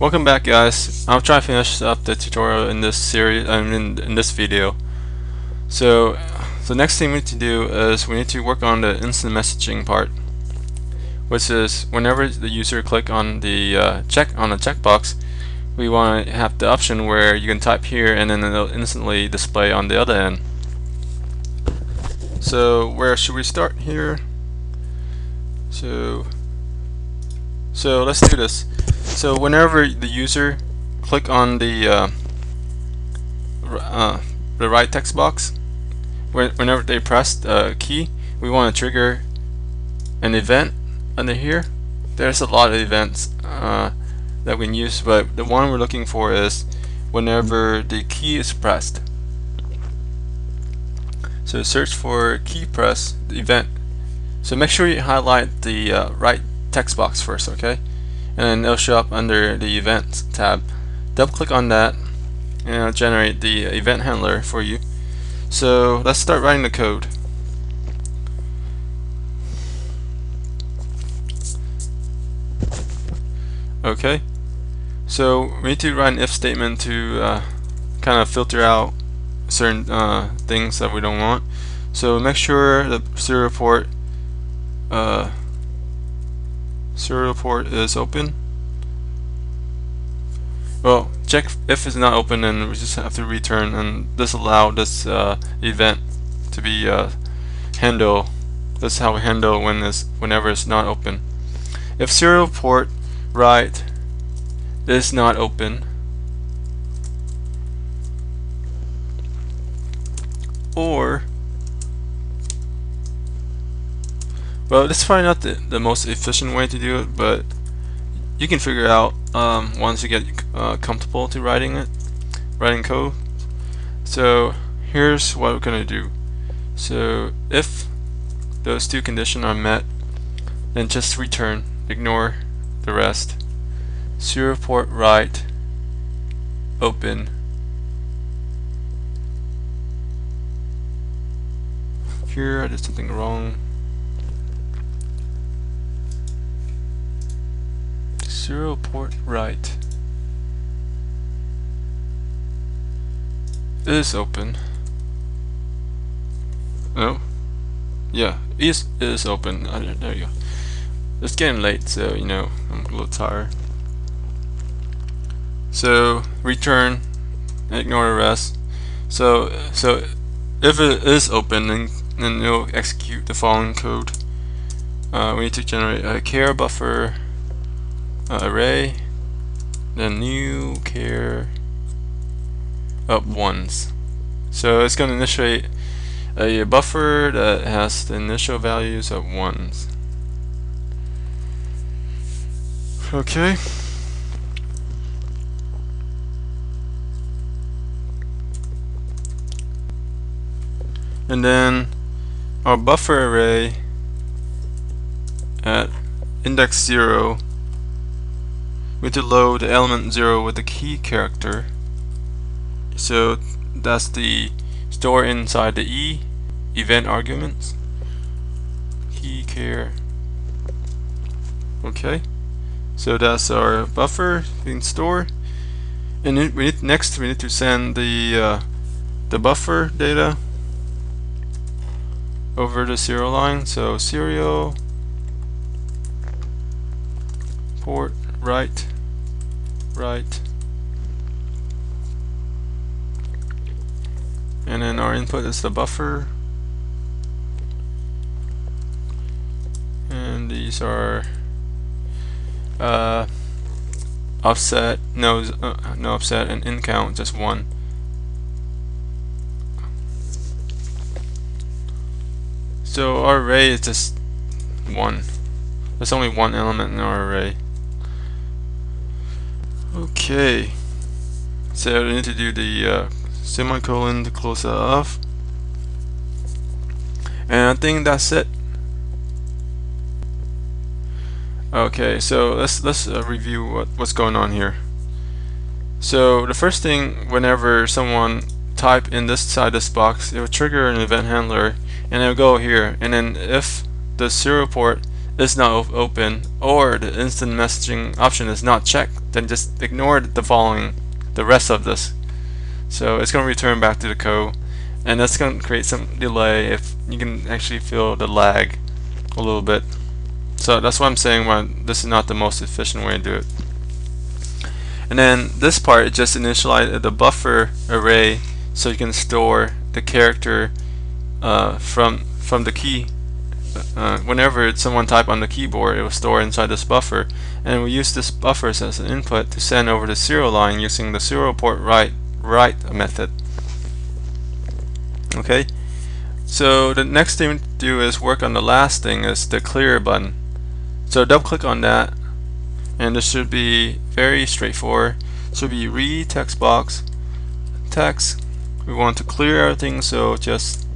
Welcome back guys. I'll try to finish up the tutorial in this series I mean, in this video. So the next thing we need to do is we need to work on the instant messaging part which is whenever the user click on the uh, check on the checkbox we want to have the option where you can type here and then it'll instantly display on the other end. So where should we start here? So so let's do this. So whenever the user click on the uh, uh, the write text box, whenever they press a key, we want to trigger an event under here. There's a lot of events uh, that we can use, but the one we're looking for is whenever the key is pressed. So search for key press event. So make sure you highlight the uh, write text box first, okay? And it'll show up under the events tab. Double click on that and it'll generate the event handler for you. So let's start writing the code. Okay. So we need to write an if statement to uh, kind of filter out certain uh, things that we don't want. So make sure the serial port uh, serial port is open? Well check if it's not open and we just have to return and disallow this uh, event to be uh, handle. This is how we handle when it's whenever it's not open. If serial port write is not open or Well, this is probably not the, the most efficient way to do it, but you can figure out um, once you get uh, comfortable to writing it, writing code. So here's what we're gonna do. So if those two conditions are met, then just return, ignore the rest. Serial port write, open. Here I did something wrong. Serial port write. is open. No? Yeah, is is open. There you go. It's getting late, so you know I'm a little tired. So return, ignore rest. So so if it is open, then then it'll execute the following code. Uh, we need to generate a char buffer Uh, array, then new char up ones. So it's going to initiate a buffer that has the initial values of ones. Okay. And then our buffer array at index 0 we have to load element 0 with the key character. So that's the store inside the E event arguments. KeyChar. Okay. So that's our buffer being stored and we need next we need to send the uh, the buffer data over the serial line. So serial port write, write. And then our input is the buffer. And these are uh, offset, no, uh, no offset, and in count, just one. So our array is just one. There's only one element in our array. Okay, so I need to do the uh, semicolon to close that off. And I think that's it. Okay, so let's let's uh, review what, what's going on here. So the first thing, whenever someone type in this side this box, it will trigger an event handler, and it'll go here. And then if the serial port is not open or the instant messaging option is not checked, then just ignore the following, the rest of this. So it's going to return back to the code, and that's going to create some delay if you can actually feel the lag a little bit. So that's what I'm saying why this is not the most efficient way to do it. And then this part just initialize the buffer array so you can store the character uh, from from the key. Uh, whenever someone type on the keyboard, it will store inside this buffer, and we use this buffer as an input to send over the serial line using the serial port write write method. Okay, so the next thing to do is work on the last thing is the clear button. So double click on that and this should be very straightforward. Should be read text box text. We want to clear everything so just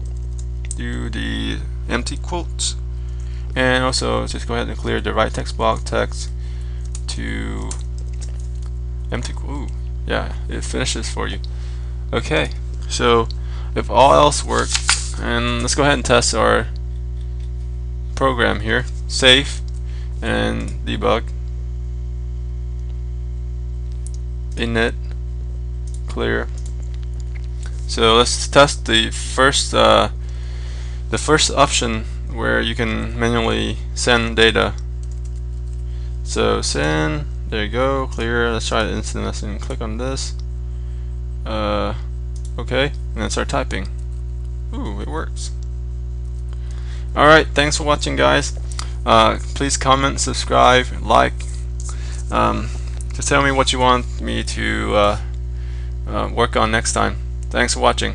do the empty quotes. And also just go ahead and clear the write text block text to empty ooh yeah it finishes for you. Okay so if all else works and let's go ahead and test our program here. Save and debug. Init clear. So let's test the first uh, the first option where you can manually send data so send there you go clear let's try the instant messaging click on this uh, okay and then start typing ooh it works alright thanks for watching guys uh, please comment, subscribe, like. Um, just tell me what you want me to uh, uh, work on next time. Thanks for watching.